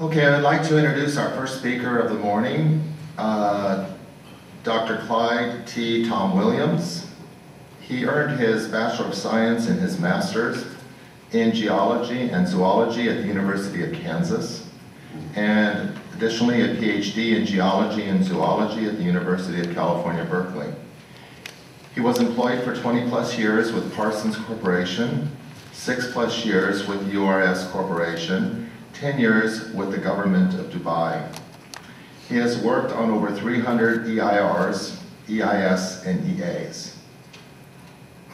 Okay, I'd like to introduce our first speaker of the morning, uh, Dr. Clyde T. Tom Williams. He earned his Bachelor of Science and his Master's in Geology and Zoology at the University of Kansas, and additionally a PhD in Geology and Zoology at the University of California, Berkeley. He was employed for 20 plus years with Parsons Corporation, six plus years with URS Corporation, 10 years with the government of Dubai. He has worked on over 300 EIRs, EIS, and EAs,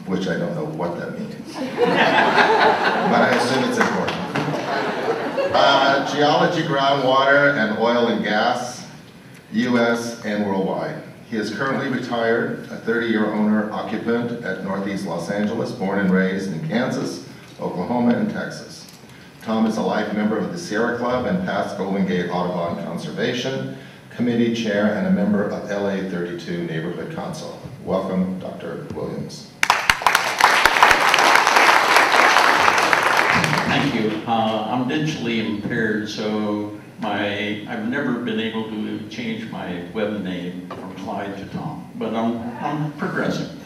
which I don't know what that means. but I assume it's important. Uh, geology, groundwater, and oil and gas, U.S. and worldwide. He is currently retired, a 30-year owner occupant at Northeast Los Angeles, born and raised in Kansas, Oklahoma, and Texas. Tom is a life member of the Sierra Club and past Golden Gate Audubon Conservation Committee Chair and a member of LA 32 Neighborhood Council. Welcome, Dr. Williams. Thank you. Uh, I'm digitally impaired, so my I've never been able to change my web name from Clyde to Tom, but I'm, I'm progressing.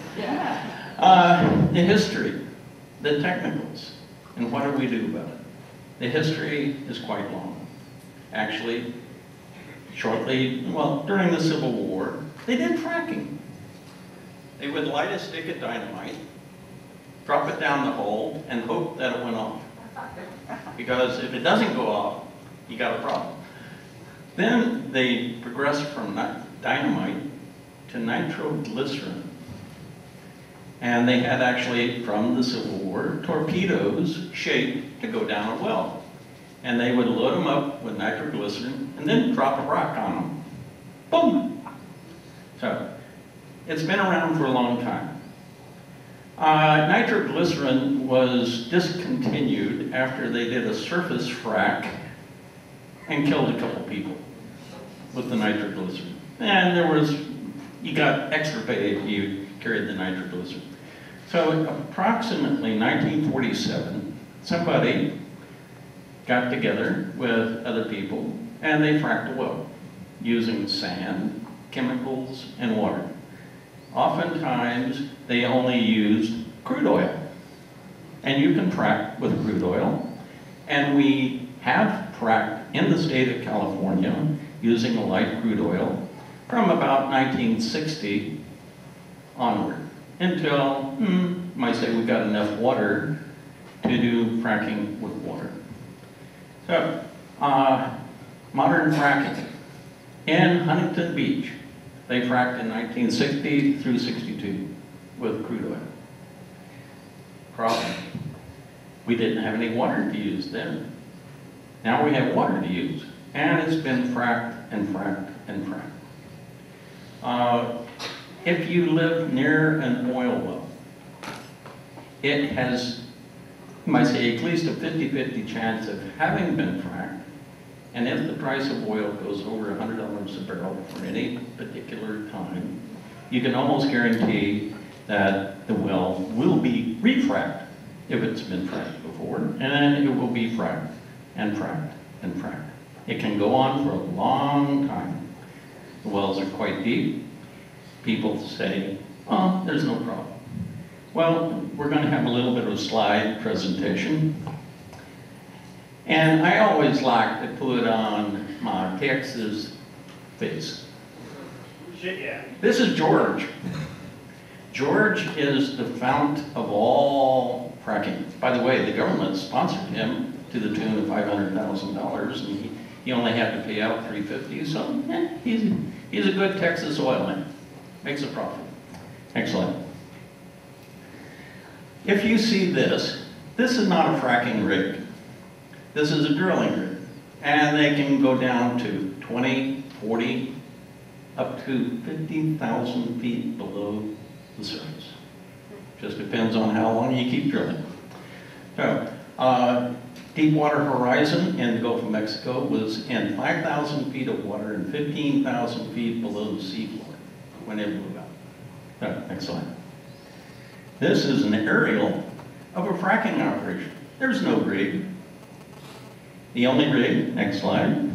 Uh, the history, the technicals, and what do we do about it? The history is quite long. Actually, shortly, well, during the Civil War, they did fracking. They would light a stick of dynamite, drop it down the hole, and hope that it went off. Because if it doesn't go off, you got a problem. Then they progressed from dynamite to nitroglycerin. And they had actually, from the Civil War, torpedoes shaped to go down a well. And they would load them up with nitroglycerin and then drop a rock on them. Boom! So, it's been around for a long time. Uh, nitroglycerin was discontinued after they did a surface frac and killed a couple people with the nitroglycerin. And there was, you got if you carried the nitroglycerin. So approximately 1947, somebody got together with other people and they fracked a well using sand, chemicals, and water. Oftentimes, they only used crude oil. And you can frack with crude oil. And we have fracked in the state of California using a light crude oil from about 1960 onward until, hmm, might say we've got enough water to do fracking with water. So, uh, modern fracking in Huntington Beach, they fracked in 1960 through 62 with crude oil. Problem, we didn't have any water to use then. Now we have water to use, and it's been fracked and fracked and fracked. Uh, if you live near an oil well, it has, you might say, at least a 50-50 chance of having been fracked, and if the price of oil goes over $100 a barrel for any particular time, you can almost guarantee that the well will be refracked if it's been fracked before, and then it will be fracked and fracked and fracked. It can go on for a long time. The wells are quite deep. People say, oh, there's no problem. Well, we're going to have a little bit of a slide presentation. And I always like to put on my Texas face. Shit, yeah. This is George. George is the fount of all fracking. By the way, the government sponsored him to the tune of $500,000, and he, he only had to pay out 350 so eh, he's, he's a good Texas oil man. Makes a profit. Excellent. If you see this, this is not a fracking rig. This is a drilling rig. And they can go down to 20, 40, up to 50,000 feet below the surface. Just depends on how long you keep drilling. So, uh, Deepwater Horizon in the Gulf of Mexico was in 5,000 feet of water and 15,000 feet below the seafloor next slide. This is an aerial of a fracking operation. There's no rig. The only rig, next slide.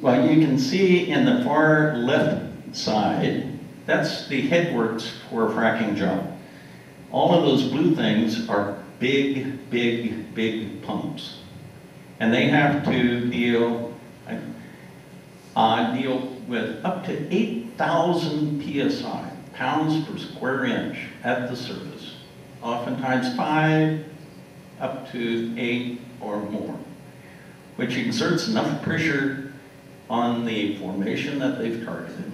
Well, you can see in the far left side, that's the headworks for a fracking job. All of those blue things are big, big, big pumps. And they have to deal, uh, deal with up to 8,000 PSI, pounds per square inch at the surface. Oftentimes five, up to eight or more, which exerts enough pressure on the formation that they've targeted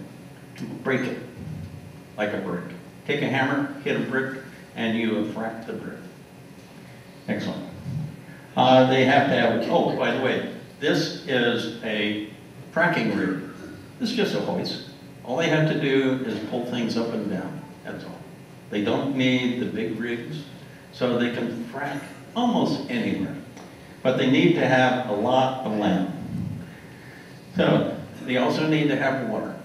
to break it like a brick. Take a hammer, hit a brick, and you have fracked the brick. Excellent. Uh, they have to have, oh, by the way, this is a fracking rig. Is just a hoist. All they have to do is pull things up and down, that's all. They don't need the big rigs, so they can frack almost anywhere. But they need to have a lot of land. So, they also need to have water.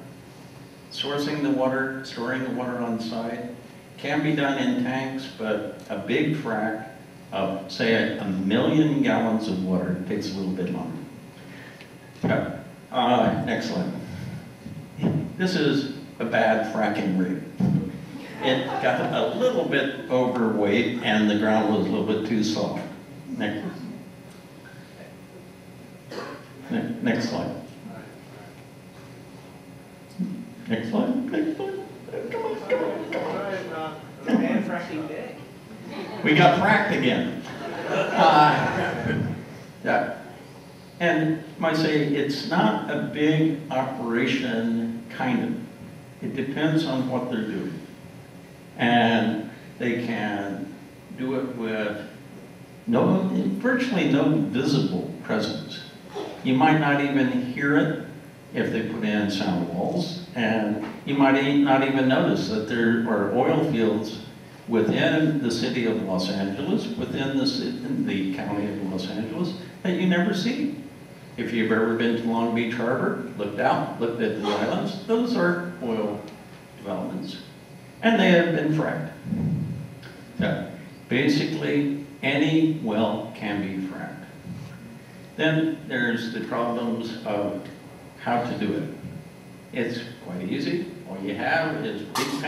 Sourcing the water, storing the water on site can be done in tanks, but a big frac of, say, a million gallons of water takes a little bit longer. Uh, next slide. This is a bad fracking rig. It got a little bit overweight and the ground was a little bit too soft. Next. Ne- Next slide. Next slide, next slide. Come on, come on, come on. Man fracking day. We got fracked again. Uh, Yeah. And might say, it's not a big operation, kind of. It depends on what they're doing. And they can do it with no, virtually no visible presence. You might not even hear it if they put in sound walls, and you might not even notice that there are oil fields within the city of Los Angeles, within the, ci- the county of Los Angeles, that you never see. If you've ever been to Long Beach Harbor, looked out, looked at the islands, those are oil developments, and they have been fracked. So, basically, any well can be fracked. Then there's the problems of how to do it. It's quite easy. All you have is big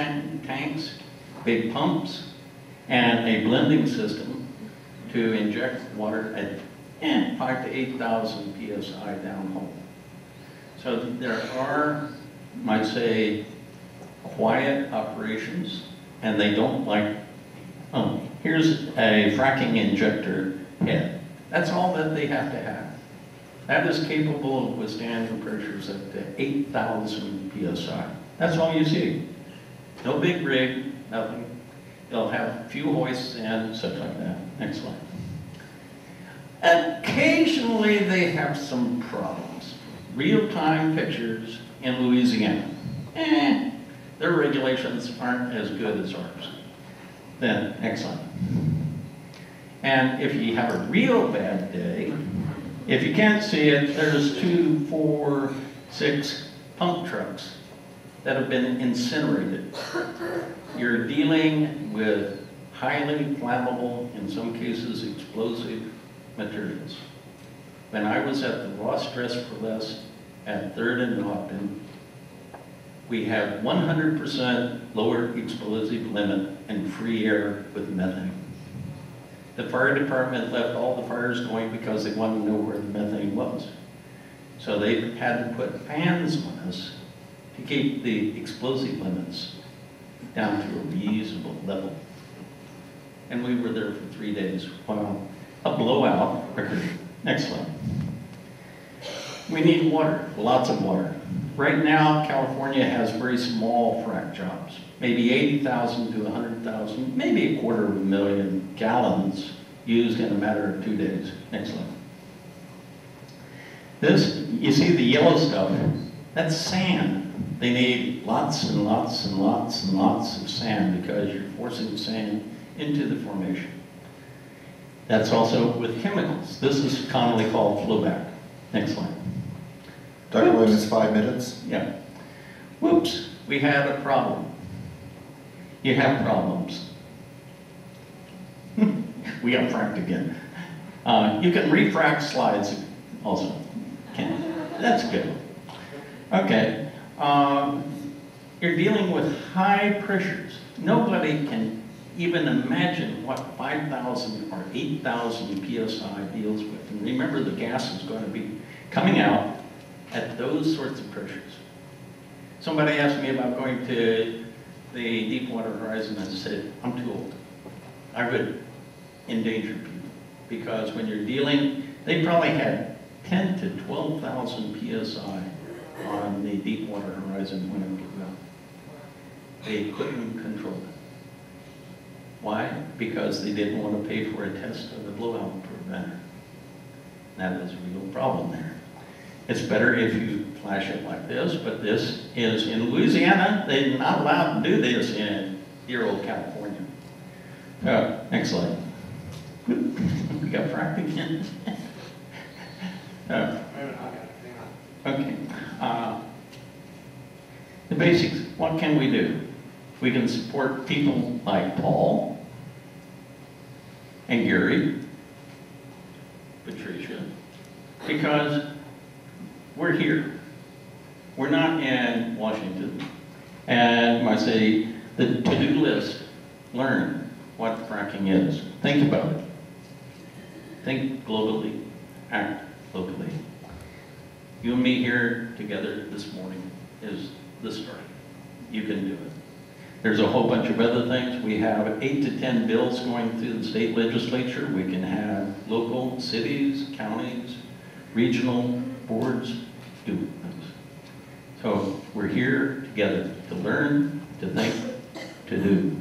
tanks, big pumps, and a blending system to inject water at eh, five to eight thousand PSI downhole. So there are, might say, quiet operations, and they don't like, oh, here's a fracking injector head. That's all that they have to have. That is capable of withstanding pressures up to 8,000 PSI. That's all you see. No big rig, nothing. They'll have few hoists and such like that. Next slide. Occasionally, they have some problems. Real-time pictures in Louisiana. Eh, their regulations aren't as good as ours. Then, next slide. And if you have a real bad day, if you can't see it, there's two, four, six pump trucks that have been incinerated. You're dealing with highly flammable, in some cases explosive materials. When I was at the Ross Dress for Less at Third and Ogden, we had 100% lower explosive limit and free air with methane. The fire department left all the fires going because they wanted to know where the methane was. So they had to put fans on us to keep the explosive limits down to a reasonable level. And we were there for three days. Wow, a blowout record. Next slide. We need water, lots of water. Right now, California has very small frac jobs, maybe 80,000 to 100,000, maybe a quarter of a million gallons used in a matter of two days. Next slide. This, you see the yellow stuff, that's sand. They need lots and lots and lots and lots of sand because you're forcing sand into the formation. That's also with chemicals. This is commonly called flowback. Next slide. Dr. Williams, five minutes. Yeah. Whoops, we had a problem. You have problems. we got fracked again. Uh, you can refract slides also. Can, that's good. Okay. Um, you're dealing with high pressures. Nobody can even imagine what 5,000 or 8,000 psi deals with. And remember, the gas is going to be coming out at those sorts of pressures. Somebody asked me about going to the Deepwater Horizon, and I said, I'm too old. I would endanger people because when you're dealing, they probably had 10 to 12,000 psi on the Deepwater Horizon when it blew out. They couldn't control it. Why? Because they didn't want to pay for a test of the blowout preventer. That was a real problem there. It's better if you flash it like this, but this is in Louisiana, they're not allowed to do this in dear old California. Uh, next slide. We got fracked again. Uh, Okay. uh, The basics, what can we do? We can support people like Paul and Gary, Patricia, because we're here. We're not in Washington. And I say, the to-do list, learn what fracking is. Think about it. Think globally, act locally. You and me here together this morning is the start. You can do it. There's a whole bunch of other things. We have eight to 10 bills going through the state legislature. We can have local cities, counties, regional boards do things. So we're here together to learn, to think, to do.